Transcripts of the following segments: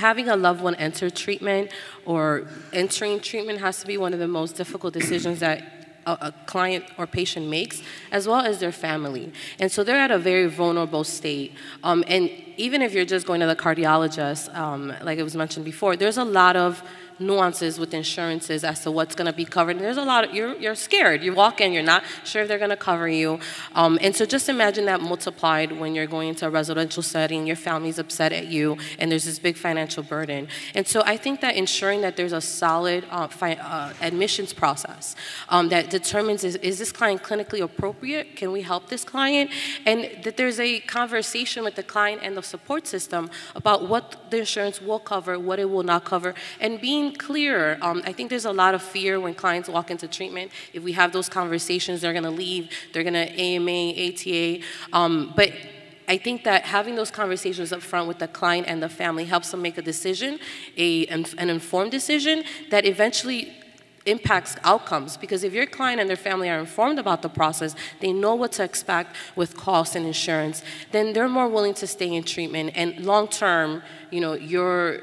Having a loved one enter treatment or entering treatment has to be one of the most difficult decisions that a, a, client or patient makes, as well as their family. And so they're at a very vulnerable state. Um, and even if you're just going to the cardiologist, um, like it was mentioned before, there's a lot of nuances with insurances as to what's going to be covered. And there's a lot of, you're, you're scared. You walk in, you're not sure if they're going to cover you. Um, and so just imagine that multiplied when you're going into a residential setting, your family's upset at you, and there's this big financial burden. And so I think that ensuring that there's a solid uh, uh, admissions process um, that determines is, is this client clinically appropriate? Can we help this client? And that there's a conversation with the client and the support system about what the insurance will cover, what it will not cover, and being clearer. Um, I think there's a lot of fear when clients walk into treatment. If we have those conversations, they're going to leave. They're going to AMA, ATA. Um, but I think that having those conversations up front with the client and the family helps them make a decision, a, an informed decision that eventually impacts outcomes. Because if your client and their family are informed about the process, they know what to expect with costs and insurance, then they're more willing to stay in treatment. And long term, you know, you're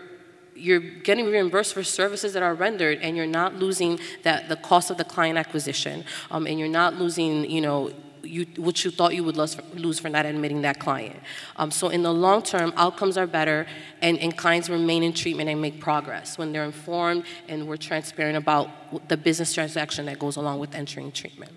you're getting reimbursed for services that are rendered and you're not losing that, the cost of the client acquisition. Um, and you're not losing, you know, you, what you thought you would lose for, lose for not admitting that client. Um, so in the long term, outcomes are better and, and clients remain in treatment and make progress when they're informed and we're transparent about the business transaction that goes along with entering treatment.